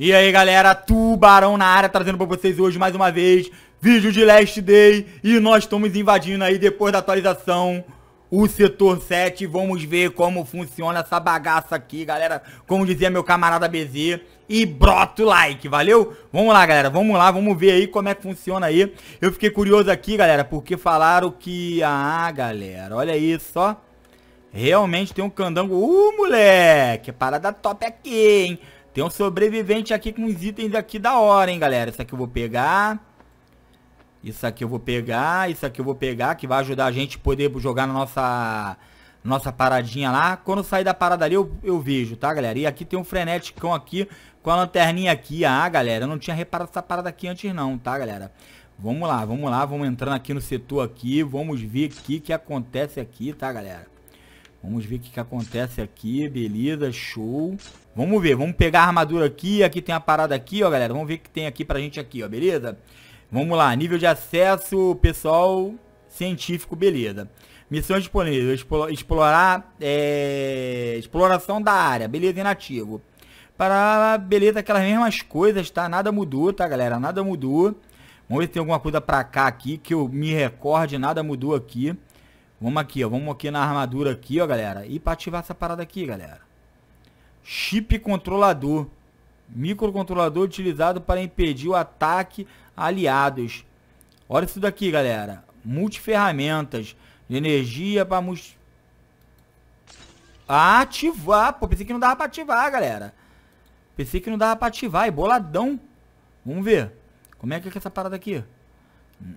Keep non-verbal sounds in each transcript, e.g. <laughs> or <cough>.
E aí galera, Tubarão na área trazendo pra vocês hoje mais uma vez vídeo de Last Day. E nós estamos invadindo aí depois da atualização o setor 7, vamos ver como funciona essa bagaça aqui galera, como dizia meu camarada BZ e brota o like, valeu? Vamos lá galera, vamos lá, vamos ver aí como é que funciona aí. Eu fiquei curioso aqui galera, porque falaram que, ah galera, olha isso ó. Realmente tem um candango, uh moleque, parada top aqui hein tem um sobrevivente aqui com uns itens aqui da hora, hein, galera. Isso aqui eu vou pegar. Isso aqui eu vou pegar. Isso aqui eu vou pegar, que vai ajudar a gente a poder jogar na nossa, nossa paradinha lá. Quando sair da parada ali, eu, eu vejo, tá, galera? E aqui tem um freneticão aqui com a lanterninha aqui. Ah, galera, eu não tinha reparado essa parada aqui antes não, tá, galera? Vamos lá, vamos lá. Vamos entrando aqui no setor aqui. Vamos ver o que, que acontece aqui, tá, galera? Vamos ver o que, que acontece aqui. Beleza, show. Vamos ver, vamos pegar a armadura aqui. Aqui tem a parada aqui, ó, galera. Vamos ver o que tem aqui pra gente aqui, ó, beleza? Vamos lá, nível de acesso, pessoal científico, beleza. Missão disponível, explorar, é, exploração da área, beleza, inativo. Para, beleza, aquelas mesmas coisas, tá? Nada mudou, tá, galera? Nada mudou. Vamos ver se tem alguma coisa pra cá aqui, que eu me recorde, nada mudou aqui. Vamos aqui, ó. Vamos aqui na armadura aqui, ó, galera. E pra ativar essa parada aqui, galera. Chip controlador. Microcontrolador utilizado para impedir o ataque aliados. Olha isso daqui, galera. Multiferramentas. De energia para mus... ativar. Pô, pensei que não dava pra ativar, galera. Pensei que não dava pra ativar. E boladão. Vamos ver. Como é que é essa parada aqui?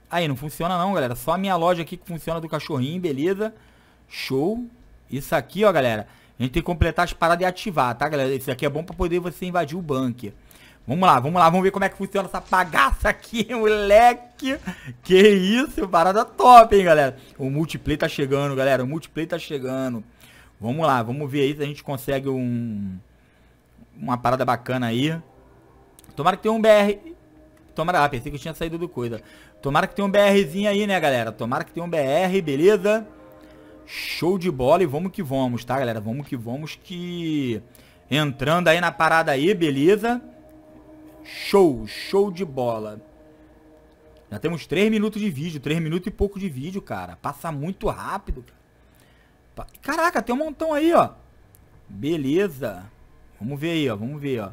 Aí, não funciona não, galera. Só a minha loja aqui que funciona do cachorrinho, beleza? Show. Isso aqui, ó, galera. A gente tem que completar as paradas e ativar, tá, galera? Isso aqui é bom pra poder você invadir o bunker. Vamos lá, vamos lá, vamos ver como é que funciona essa bagaça aqui, <laughs> moleque. Que isso, parada top, hein, galera. O multiplayer tá chegando, galera. O multiplayer tá chegando. Vamos lá, vamos ver aí se a gente consegue um... Uma parada bacana aí. Tomara que tenha um BR... Tomara... Ah, pensei que eu tinha saído do coisa. Tomara que tenha um BRzinho aí, né, galera? Tomara que tenha um BR, beleza? Show de bola e vamos que vamos, tá, galera? Vamos que vamos que... Entrando aí na parada aí, beleza? Show, show de bola. Já temos 3 minutos de vídeo, 3 minutos e pouco de vídeo, cara. Passa muito rápido. Caraca, tem um montão aí, ó. Beleza. Vamos ver aí, ó. Vamos ver, ó.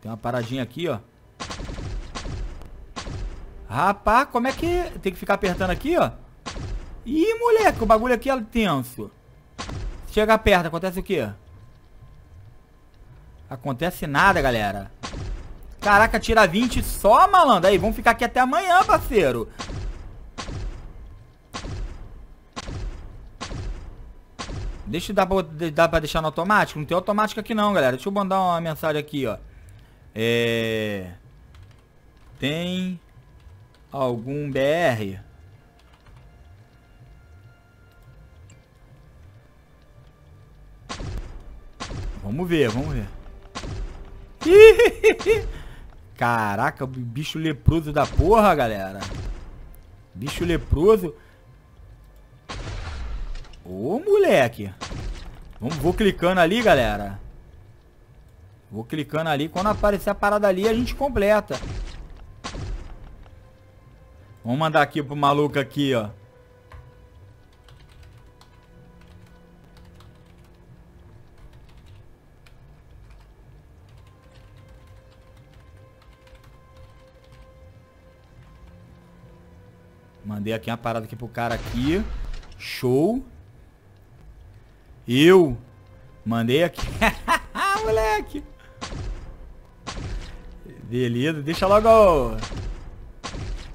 Tem uma paradinha aqui, ó. Rapaz, como é que... Tem que ficar apertando aqui, ó. Ih, moleque, o bagulho aqui é tenso. Chega perto, acontece o quê? Acontece nada, galera. Caraca, tira 20 só, malandro. Aí, vamos ficar aqui até amanhã, parceiro. Deixa eu dar pra, dá pra deixar no automático. Não tem automático aqui não, galera. Deixa eu mandar uma mensagem aqui, ó. É... Tem algum BR? Vamos ver, vamos ver. <laughs> Caraca, bicho leproso da porra, galera. Bicho leproso. Ô, moleque. Vamos, vou clicando ali, galera. Vou clicando ali. Quando aparecer a parada ali, a gente completa. Vamos mandar aqui pro maluco aqui, ó. Mandei aqui uma parada aqui pro cara aqui. Show. Eu. Mandei aqui. <laughs> Moleque. Beleza, deixa logo...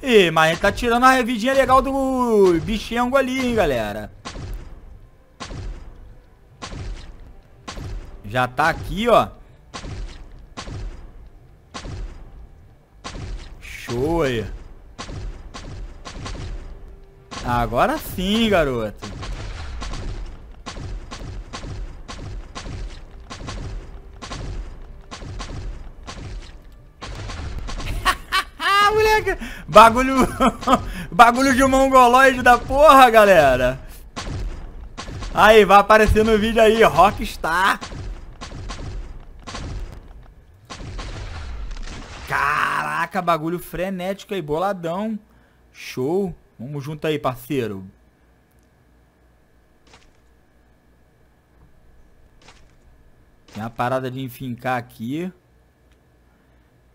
Ih, mas tá tirando a revidinha legal do bichengo ali, hein, galera. Já tá aqui, ó. Show aí. Agora sim, garoto. Bagulho, <laughs> bagulho de mongoloide da porra, galera. Aí, vai aparecer no vídeo aí, Rockstar. Caraca, bagulho frenético aí, boladão. Show. Vamos junto aí, parceiro. Tem uma parada de enfincar aqui.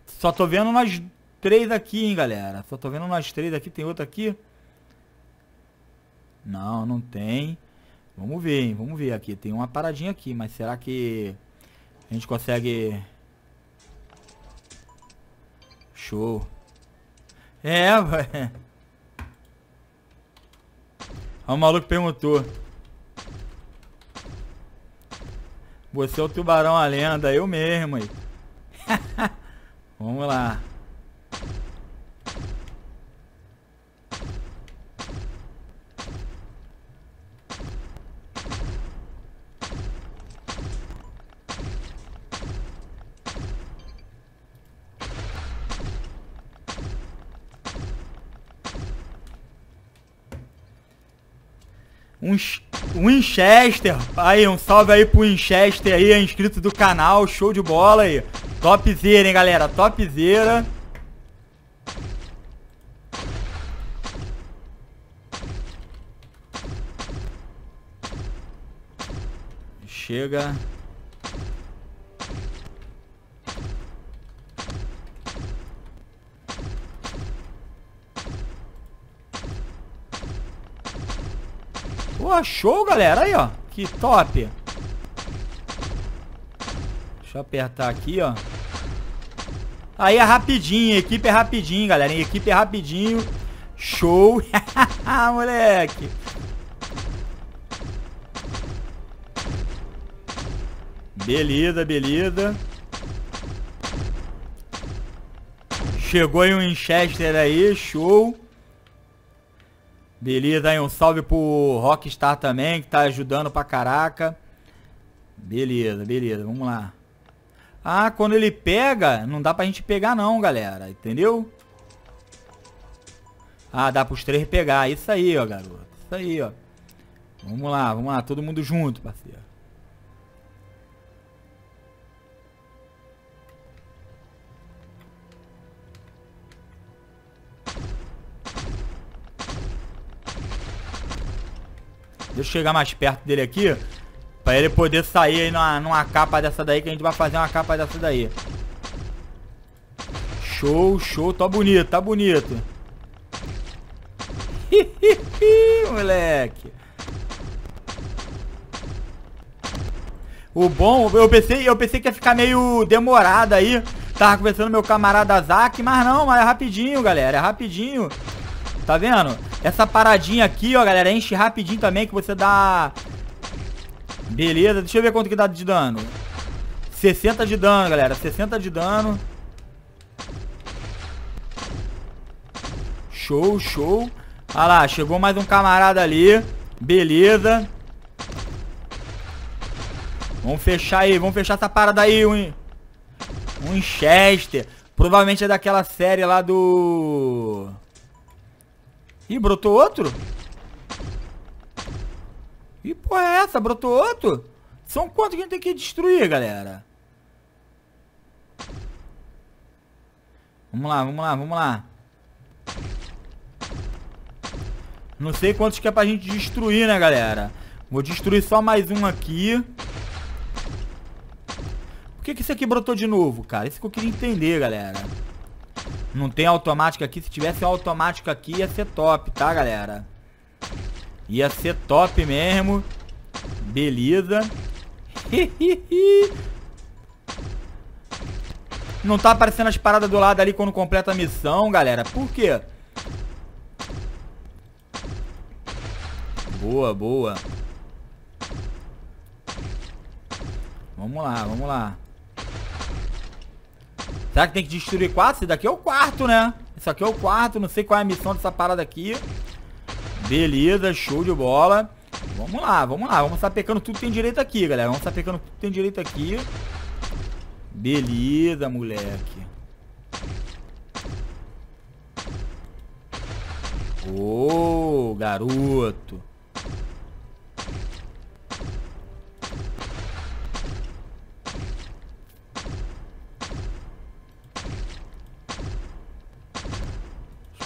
Só tô vendo nós três aqui, hein, galera. Só tô vendo nós três aqui. Tem outro aqui? Não, não tem. Vamos ver, hein. Vamos ver aqui. Tem uma paradinha aqui, mas será que a gente consegue... Show. É. <laughs> O maluco perguntou. Você é o tubarão a lenda, eu mesmo. <laughs> Vamos lá. Um Winchester, aí um salve aí pro Winchester aí, é inscrito do canal, show de bola aí. Topzera, hein, galera, topzera. Chega. Pô, show, galera. Aí, ó. Que top. Deixa eu apertar aqui, ó. Aí é rapidinho. Equipe é rapidinho, galera. Equipe é rapidinho. Show. <laughs> Moleque. Beleza, beleza. Chegou aí um Winchester aí, show. Beleza, aí um salve pro Rockstar também, que tá ajudando pra caraca. Beleza, beleza, vamos lá. Ah, quando ele pega, não dá pra gente pegar não, galera, entendeu? Ah, dá pros três pegar, isso aí, ó, garoto. Isso aí, ó. Vamos lá, vamos lá, todo mundo junto, parceiro. Deixa eu chegar mais perto dele aqui. Pra ele poder sair aí numa, numa capa dessa daí, que a gente vai fazer uma capa dessa daí. Show, show. Tá bonito, tá bonito. Moleque. O bom, eu pensei, eu pensei que ia ficar meio demorado aí. Tava conversando com meu camarada Zack, mas não, mas é rapidinho, galera. É rapidinho. Tá vendo? Essa paradinha aqui, ó, galera, enche rapidinho também que você dá... Beleza, deixa eu ver quanto que dá de dano. 60 de dano, galera, 60 de dano. Show, show. Olha lá, chegou mais um camarada ali. Beleza. Vamos fechar aí, vamos fechar essa parada aí, um, um Winchester. Provavelmente é daquela série lá do... Ih, brotou outro? Ih, porra é essa? Brotou outro? São quantos que a gente tem que destruir, galera? Vamos lá, vamos lá, vamos lá. Não sei quantos que é pra gente destruir, né, galera? Vou destruir só mais um aqui. Por que, que esse aqui brotou de novo, cara? Isso que eu queria entender, galera. Não tem automática aqui. Se tivesse automática aqui, ia ser top, tá, galera? Ia ser top mesmo. Beleza. <laughs> Não tá aparecendo as paradas do lado ali quando completa a missão, galera. Por quê? Boa, boa. Vamos lá, vamos lá. Será que tem que destruir quatro? Esse daqui é o quarto, né? Esse aqui é o quarto. Não sei qual é a missão dessa parada aqui. Beleza, show de bola. Vamos lá, vamos lá. Vamos sapecando tudo que tem direito aqui, galera. Vamos sapecando tudo que tem direito aqui. Beleza, moleque. Ô, oh, garoto.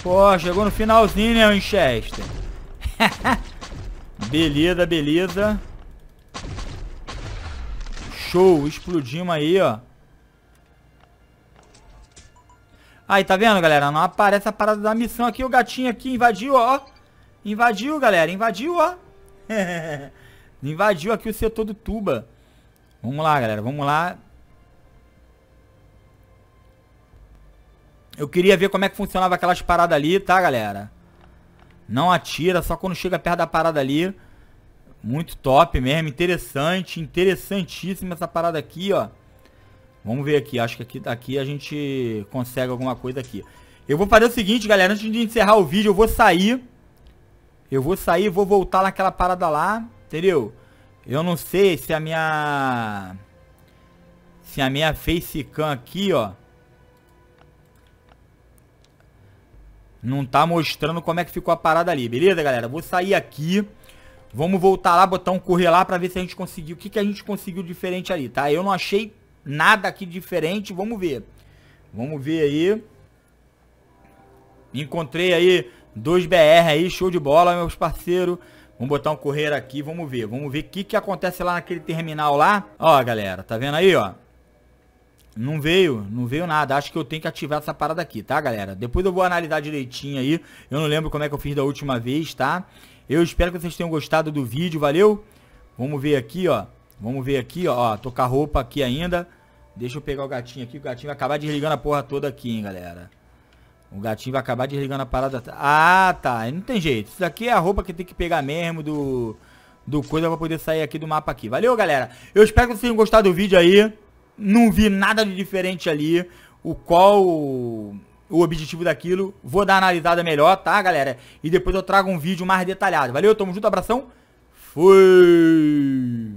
Pô, chegou no finalzinho, né, Winchester? <laughs> beleza, beleza. Show, explodimos aí, ó. Aí, tá vendo, galera? Não aparece a parada da missão aqui. O gatinho aqui invadiu, ó. Invadiu, galera. Invadiu, ó. <laughs> invadiu aqui o setor do tuba. Vamos lá, galera. Vamos lá. Eu queria ver como é que funcionava aquelas paradas ali, tá, galera? Não atira, só quando chega perto da parada ali. Muito top mesmo, interessante, interessantíssima essa parada aqui, ó. Vamos ver aqui, acho que aqui, aqui a gente consegue alguma coisa aqui. Eu vou fazer o seguinte, galera, antes de encerrar o vídeo, eu vou sair. Eu vou sair, vou voltar naquela parada lá, entendeu? Eu não sei se a minha... Se a minha facecam aqui, ó... Não tá mostrando como é que ficou a parada ali, beleza, galera? Vou sair aqui. Vamos voltar lá, botar um correr lá pra ver se a gente conseguiu. O que, que a gente conseguiu diferente ali, tá? Eu não achei nada aqui diferente. Vamos ver. Vamos ver aí. Encontrei aí dois BR aí, show de bola, meus parceiros. Vamos botar um correr aqui, vamos ver. Vamos ver o que, que acontece lá naquele terminal lá. Ó, galera, tá vendo aí, ó? Não veio, não veio nada. Acho que eu tenho que ativar essa parada aqui, tá, galera? Depois eu vou analisar direitinho aí. Eu não lembro como é que eu fiz da última vez, tá? Eu espero que vocês tenham gostado do vídeo, valeu? Vamos ver aqui, ó. Vamos ver aqui, ó. ó tô com a roupa aqui ainda. Deixa eu pegar o gatinho aqui. O gatinho vai acabar desligando a porra toda aqui, hein, galera. O gatinho vai acabar desligando a parada. Ah, tá. Não tem jeito. Isso daqui é a roupa que tem que pegar mesmo do... Do coisa pra poder sair aqui do mapa aqui. Valeu, galera. Eu espero que vocês tenham gostado do vídeo aí. Não vi nada de diferente ali. O qual o objetivo daquilo. Vou dar analisada melhor, tá, galera? E depois eu trago um vídeo mais detalhado. Valeu, tamo junto, abração. Fui!